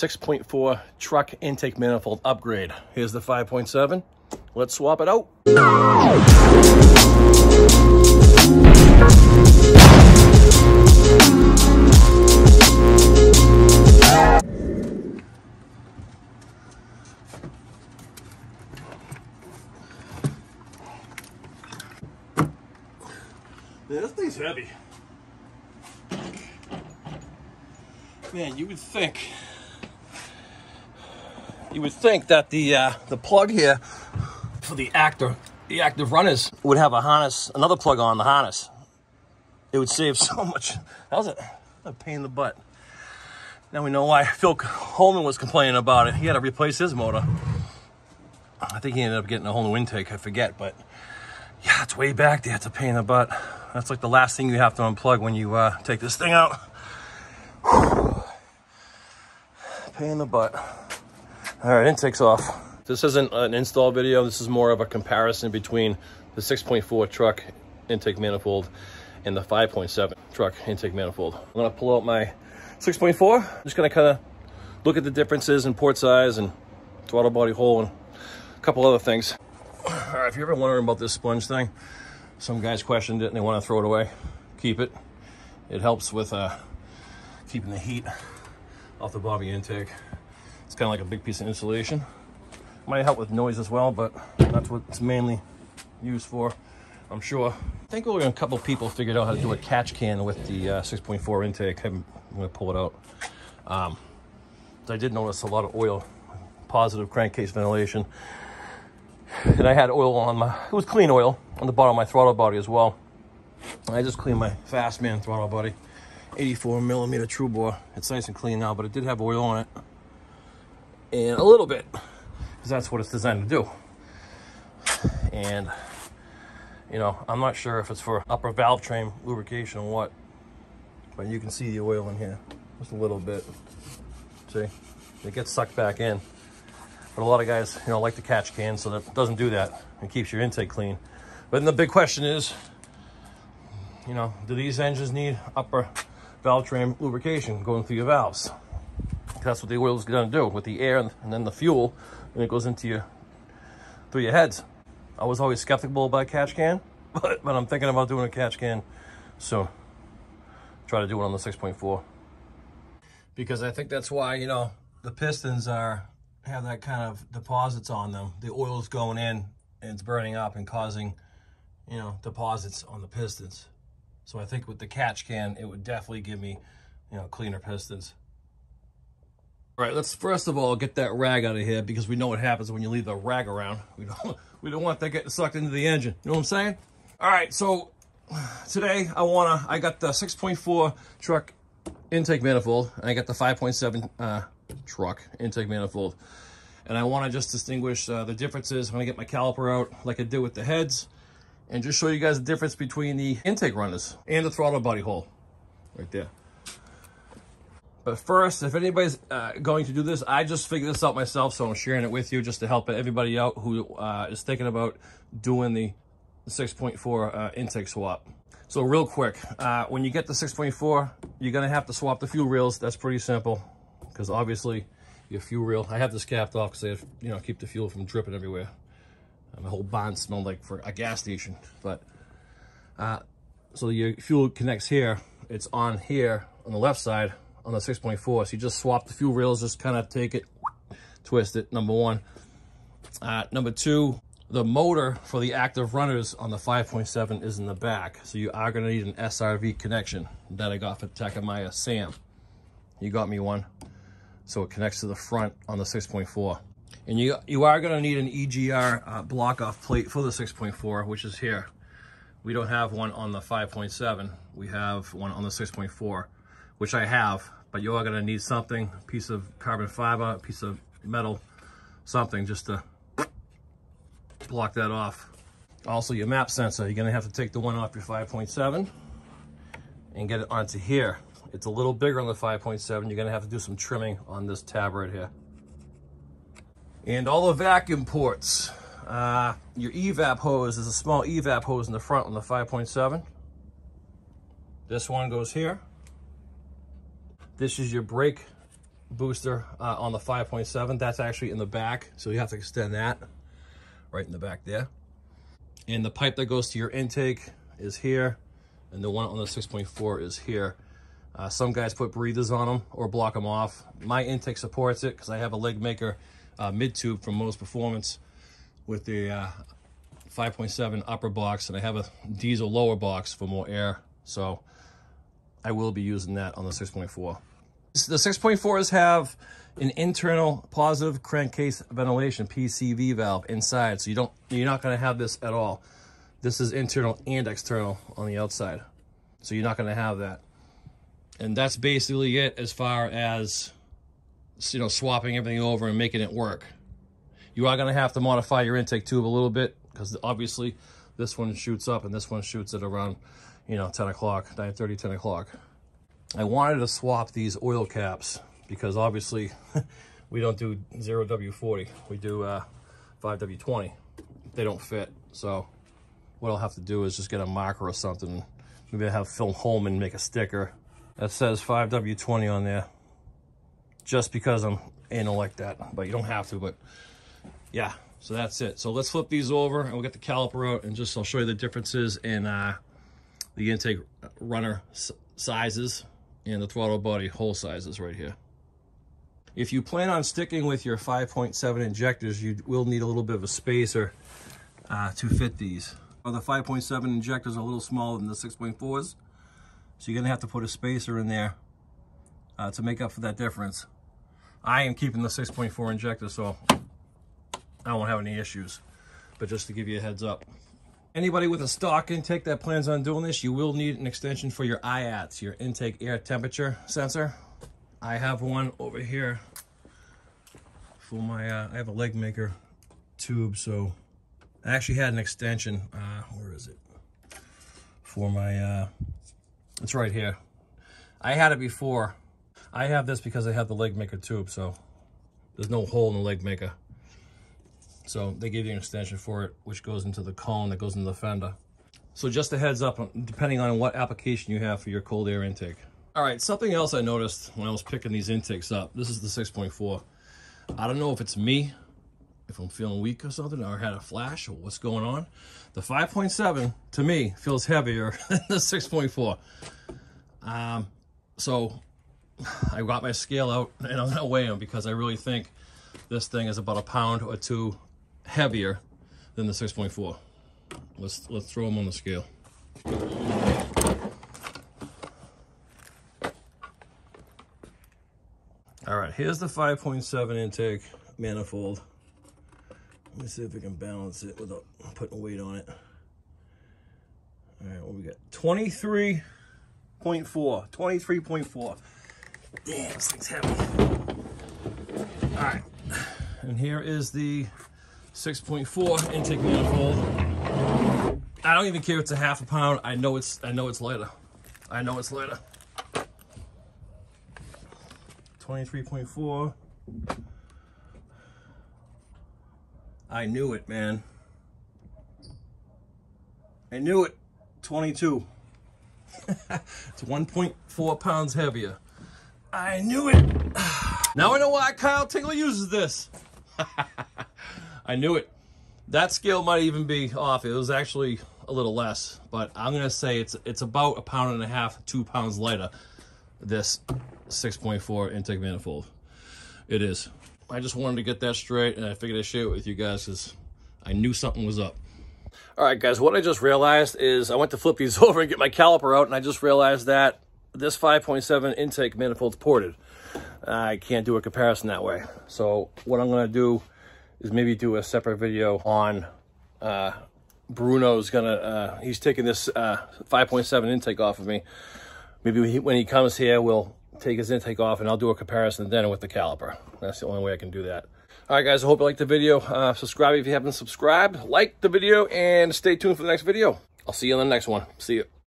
6.4 truck intake manifold upgrade. Here's the 5.7. Let's swap it out. Yeah, this thing's heavy. Man, you would think you would think that the uh, the plug here for the actor the active runners would have a harness another plug on the harness. It would save so much. That was a, a pain in the butt. Now we know why Phil Holman was complaining about it. He had to replace his motor. I think he ended up getting a whole new intake. I forget, but yeah, it's way back there. It's a pain in the butt. That's like the last thing you have to unplug when you uh, take this thing out. Pain in the butt. All right, intake's off. This isn't an install video. This is more of a comparison between the 6.4 truck intake manifold and the 5.7 truck intake manifold. I'm gonna pull out my 6.4. I'm just gonna kind of look at the differences in port size and throttle body hole and a couple other things. All right, if you're ever wondering about this sponge thing, some guys questioned it and they want to throw it away. Keep it. It helps with uh, keeping the heat off the bobby intake. It's kind of like a big piece of insulation. Might help with noise as well, but that's what it's mainly used for, I'm sure. I think only a couple people figured out how to do a catch can with the uh, 6.4 intake. I'm to pull it out. Um, I did notice a lot of oil, positive crankcase ventilation. And I had oil on my, it was clean oil on the bottom of my throttle body as well. I just cleaned my Fastman throttle body, 84 millimeter true bore. It's nice and clean now, but it did have oil on it. And a little bit, because that's what it's designed to do. And, you know, I'm not sure if it's for upper valve train lubrication or what, but you can see the oil in here, just a little bit. See, it gets sucked back in. But a lot of guys, you know, like the catch can, so that doesn't do that. It keeps your intake clean. But then the big question is, you know, do these engines need upper valve train lubrication going through your valves? That's what the oil is going to do with the air and, then the fuel, and it goes into your through your heads. I was always skeptical about catch can, but but I'm thinking about doing a catch can soon. Try to do it on the 6.4 because I think that's why you know the pistons are have that kind of deposits on them. The oil's going in and it's burning up and causing, you know, deposits on the pistons. So I think with the catch can, it would definitely give me, you know, cleaner pistons. All right, let's first of all get that rag out of here because we know what happens when you leave the rag around. We don't, we don't want that getting sucked into the engine. You know what I'm saying? All right, so today I wanna, I got the 6.4 truck intake manifold. And I got the 5.7 uh, truck intake manifold. And I want to just distinguish uh, the differences. I'm to get my caliper out like I did with the heads and just show you guys the difference between the intake runners and the throttle body hole right there. But first, if anybody's uh, going to do this, I just figured this out myself, so I'm sharing it with you just to help everybody out who uh, is thinking about doing the 6.4 uh, intake swap. So real quick, uh, when you get the 6.4, you're gonna have to swap the fuel rails. That's pretty simple, because obviously your fuel rail, I have this capped off because I you know, keep the fuel from dripping everywhere. My whole bond smelled like for a gas station, but uh, so your fuel connects here. It's on here on the left side on the 6.4. So you just swap the fuel rails, just kind of take it, twist it, number one. Uh, number two, the motor for the active runners on the 5.7 is in the back. So you are gonna need an SRV connection that I got for Takamaya Sam. You got me one. So it connects to the front on the 6.4. And you, you are gonna need an EGR uh, block off plate for the 6.4, which is here. We don't have one on the 5.7. We have one on the 6.4, which I have, but you are gonna need something, a piece of carbon fiber, a piece of metal, something just to block that off. Also your map sensor, you're gonna have to take the one off your 5.7 and get it onto here. It's a little bigger on the 5.7. You're gonna have to do some trimming on this tab right here. And all the vacuum ports. Uh, your evap hose is a small evap hose in the front on the 5.7. This one goes here. This is your brake booster uh, on the 5.7. That's actually in the back, so you have to extend that right in the back there. And the pipe that goes to your intake is here, and the one on the 6.4 is here. Uh, some guys put breathers on them or block them off. My intake supports it because I have a leg maker uh, mid-tube from Moe's Performance with the uh, 5.7 upper box, and I have a diesel lower box for more air. So I will be using that on the 6.4. The 6.4s have an internal positive crankcase ventilation PCV valve inside, so you don't you're not going to have this at all. This is internal and external on the outside, so you're not going to have that. And that's basically it as far as you know swapping everything over and making it work. You are going to have to modify your intake tube a little bit because obviously this one shoots up and this one shoots at around you know 10 o'clock, 9:30, 10 o'clock. I wanted to swap these oil caps because obviously we don't do 0W40. We do uh, 5W20. They don't fit. So what I'll have to do is just get a marker or something. Maybe I'll have Phil Holman make a sticker that says 5W20 on there. Just because I'm anal like that. But you don't have to, but yeah. So that's it. So let's flip these over and we'll get the caliper out and just I'll show you the differences in uh, the intake runner sizes and the throttle body hole sizes right here. If you plan on sticking with your 5.7 injectors, you will need a little bit of a spacer uh, to fit these. Well, the 5.7 injectors are a little smaller than the 6.4s, so you're gonna have to put a spacer in there uh, to make up for that difference. I am keeping the 6.4 injector, so I won't have any issues, but just to give you a heads up. Anybody with a stock intake that plans on doing this, you will need an extension for your IATS, your intake air temperature sensor. I have one over here for my, uh, I have a leg maker tube, so I actually had an extension, uh, where is it? For my, uh, it's right here. I had it before. I have this because I have the leg maker tube, so there's no hole in the leg maker. So they gave you an extension for it, which goes into the cone that goes into the fender. So just a heads up, depending on what application you have for your cold air intake. All right, something else I noticed when I was picking these intakes up, this is the 6.4. I don't know if it's me, if I'm feeling weak or something, or had a flash or what's going on. The 5.7, to me, feels heavier than the 6.4. Um, so I got my scale out and I'm gonna weigh them because I really think this thing is about a pound or two heavier than the 6.4. Let's let's throw them on the scale. All right, here's the 5.7 intake manifold. Let me see if we can balance it without putting weight on it. All right, what we got? 23.4, 23.4. Damn, this thing's heavy. All right, and here is the 6.4 intake manifold. I don't even care if it's a half a pound. I know it's I know it's lighter. I know it's lighter. 23.4. I knew it, man. I knew it. 22. it's 1.4 pounds heavier. I knew it. now I know why Kyle Tingley uses this. I knew it. That scale might even be off. It was actually a little less, but I'm gonna say it's it's about a pound and a half, two pounds lighter. This 6.4 intake manifold. It is. I just wanted to get that straight, and I figured I'd share it with you guys because I knew something was up. All right, guys, what I just realized is I went to flip these over and get my caliper out, and I just realized that this 5.7 intake manifold's ported. I can't do a comparison that way. So what I'm gonna do is maybe do a separate video on uh, Bruno's gonna, uh, he's taking this uh, 5.7 intake off of me. Maybe when he comes here, we'll take his intake off and I'll do a comparison then with the caliper. That's the only way I can do that. All right, guys, I hope you liked the video. Uh, subscribe if you haven't subscribed. Like the video and stay tuned for the next video. I'll see you in the next one. See you.